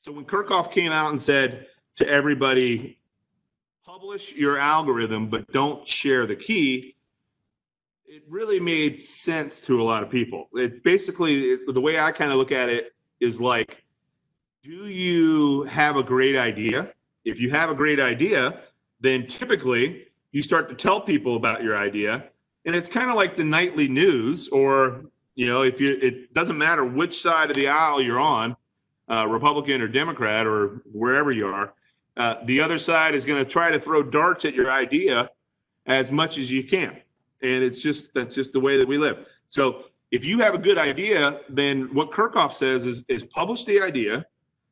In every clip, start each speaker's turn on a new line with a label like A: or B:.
A: So when Kirchhoff came out and said to everybody, publish your algorithm, but don't share the key, it really made sense to a lot of people. It basically, it, the way I kind of look at it is like, do you have a great idea? If you have a great idea, then typically you start to tell people about your idea. And it's kind of like the nightly news, or, you know, if you, it doesn't matter which side of the aisle you're on, uh, Republican or Democrat or wherever you are, uh, the other side is going to try to throw darts at your idea as much as you can and it's just that's just the way that we live. So if you have a good idea, then what Kirchhoff says is is publish the idea,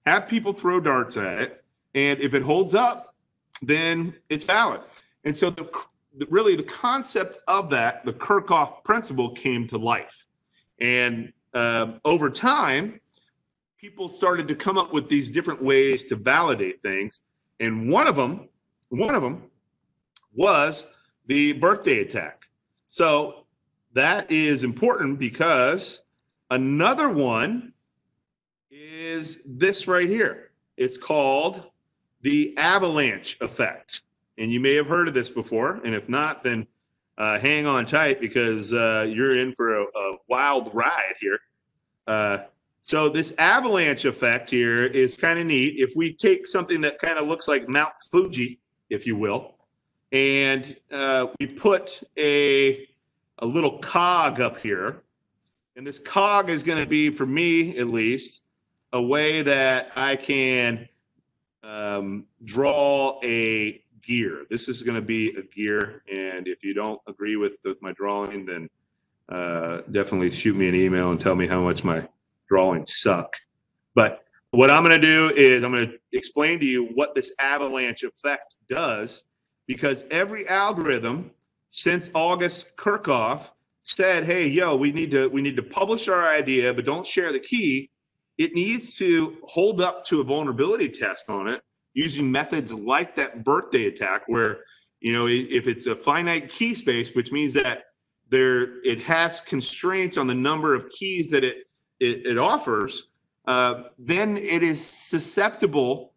A: have people throw darts at it, and if it holds up, then it's valid. And so the, the really the concept of that, the Kirchhoff principle, came to life, and uh, over time, people started to come up with these different ways to validate things, and one of them, one of them, was the birthday attack. So that is important because another one is this right here. It's called the avalanche effect. And you may have heard of this before. And if not, then uh, hang on tight because uh, you're in for a, a wild ride here. Uh, so this avalanche effect here is kind of neat. If we take something that kind of looks like Mount Fuji, if you will, and uh, we put a a little cog up here, and this cog is going to be for me at least a way that I can um, draw a gear. This is going to be a gear, and if you don't agree with, with my drawing, then uh, definitely shoot me an email and tell me how much my drawings suck. But what I'm going to do is I'm going to explain to you what this avalanche effect does because every algorithm since August Kirchhoff said, "Hey, yo, we need to we need to publish our idea, but don't share the key." It needs to hold up to a vulnerability test on it using methods like that birthday attack, where you know if it's a finite key space, which means that there it has constraints on the number of keys that it it, it offers, uh, then it is susceptible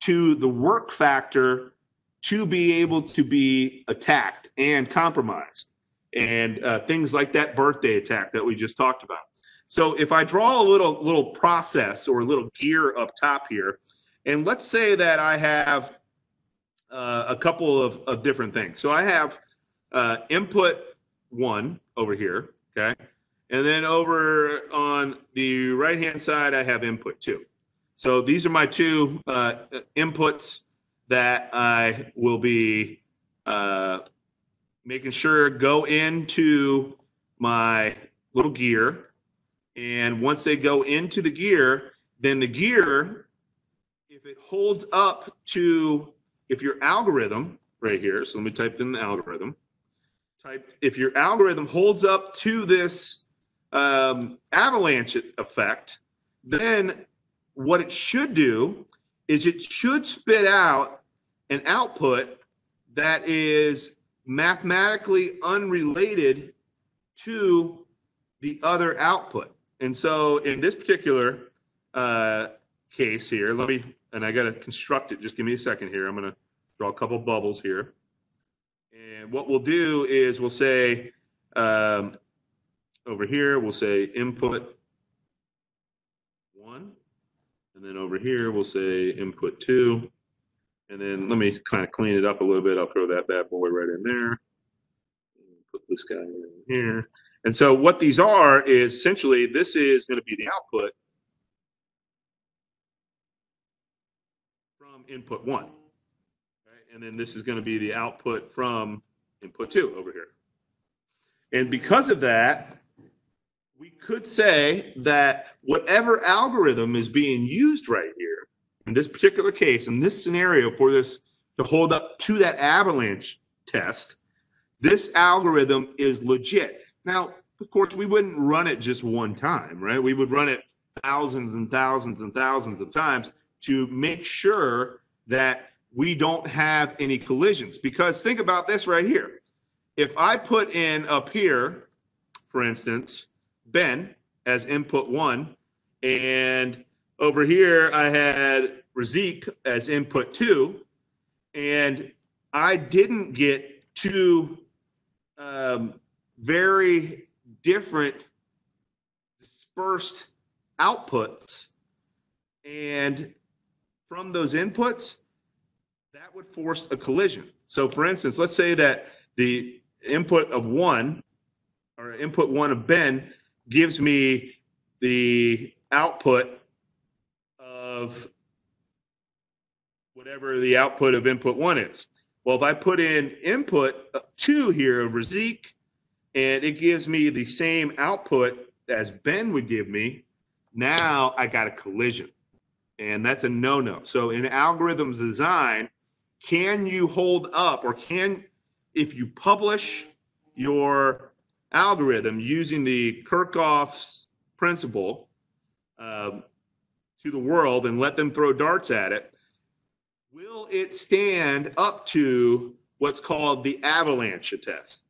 A: to the work factor to be able to be attacked and compromised and uh, things like that birthday attack that we just talked about. So if I draw a little little process or a little gear up top here, and let's say that I have uh, a couple of, of different things. So I have uh, input one over here, okay? And then over on the right hand side, I have input two. So these are my two uh, inputs that I will be uh, making sure go into my little gear. And once they go into the gear, then the gear, if it holds up to, if your algorithm right here, so let me type in the algorithm, type, if your algorithm holds up to this um, avalanche effect, then what it should do is it should spit out an output that is mathematically unrelated to the other output. And so in this particular uh, case here, let me, and I got to construct it. Just give me a second here. I'm going to draw a couple bubbles here. And what we'll do is we'll say um, over here, we'll say input one. And then over here, we'll say input two. And then let me kind of clean it up a little bit. I'll throw that bad boy right in there. Put this guy in here. And so what these are is essentially this is going to be the output from input one. Okay? And then this is going to be the output from input two over here. And because of that, we could say that whatever algorithm is being used right here in this particular case, in this scenario, for this to hold up to that avalanche test, this algorithm is legit. Now, of course, we wouldn't run it just one time, right? We would run it thousands and thousands and thousands of times to make sure that we don't have any collisions. Because think about this right here. If I put in up here, for instance, Ben as input one, and over here, I had Razik as input two, and I didn't get two um, very different dispersed outputs. And from those inputs, that would force a collision. So for instance, let's say that the input of one or input one of Ben gives me the output of whatever the output of input one is. Well, if I put in input two here of Razik, and it gives me the same output as Ben would give me, now I got a collision. And that's a no-no. So in algorithms design, can you hold up or can, if you publish your algorithm using the Kirchhoff's principle um, to the world and let them throw darts at it, will it stand up to what's called the avalanche test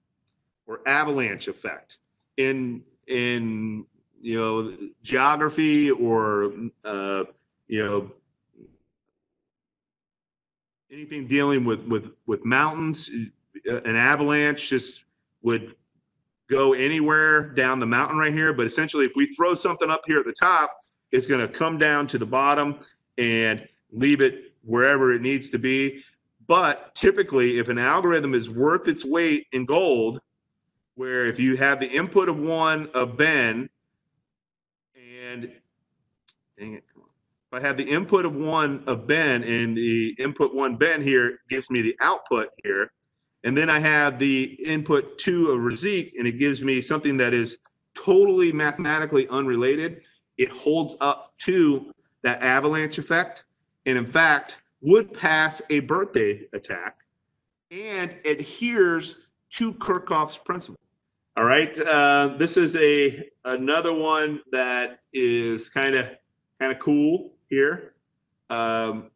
A: or avalanche effect? In in you know geography or uh, you know anything dealing with with with mountains an avalanche just would go anywhere down the mountain right here but essentially if we throw something up here at the top it's going to come down to the bottom and leave it wherever it needs to be but typically if an algorithm is worth its weight in gold where if you have the input of one of ben and dang it come on. if I have the input of one of Ben and the input one Ben here gives me the output here, and then I have the input two of Razik and it gives me something that is totally mathematically unrelated, it holds up to that avalanche effect. And in fact, would pass a birthday attack and adheres to Kirchhoff's principle. All right. Uh, this is a another one that is kind of kind of cool here. Um,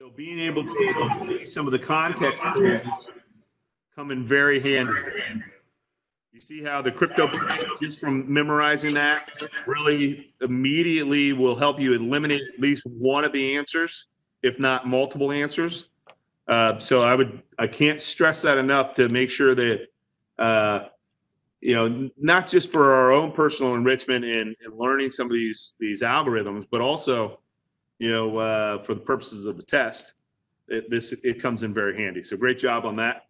A: So being able to see some of the context clues come in very handy. You see how the crypto just from memorizing that really immediately will help you eliminate at least one of the answers, if not multiple answers. Uh, so I would I can't stress that enough to make sure that uh, you know not just for our own personal enrichment and learning some of these these algorithms, but also you know, uh, for the purposes of the test, it, this it comes in very handy. So great job on that.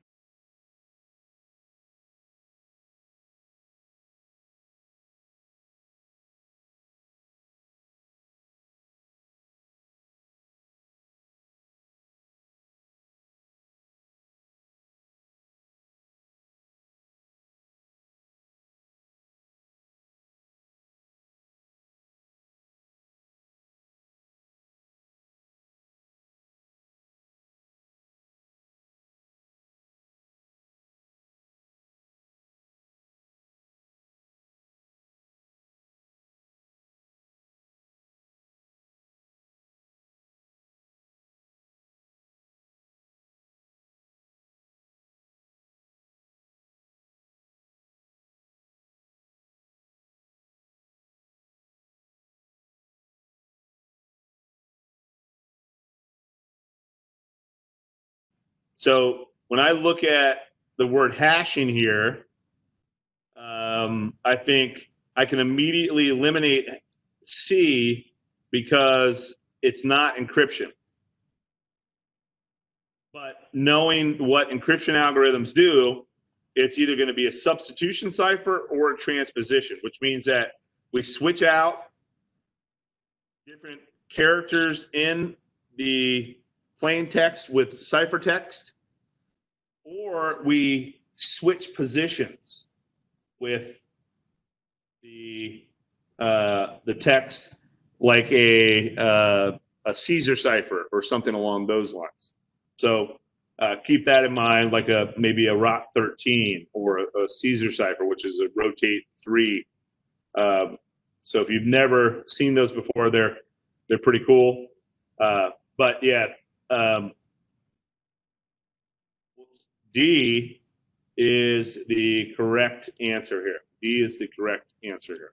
A: So when I look at the word hashing here, um, I think I can immediately eliminate C because it's not encryption. But knowing what encryption algorithms do, it's either going to be a substitution cipher or a transposition, which means that we switch out different characters in the plain text with ciphertext, or we switch positions with the uh, the text like a uh, a Caesar cipher or something along those lines. So uh, keep that in mind, like a maybe a ROT 13 or a, a Caesar cipher, which is a rotate three. Um, so if you've never seen those before, they're they're pretty cool. Uh, but yeah, um, D is the correct answer here. D is the correct answer here.